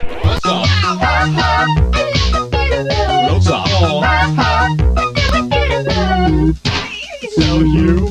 What's up? So you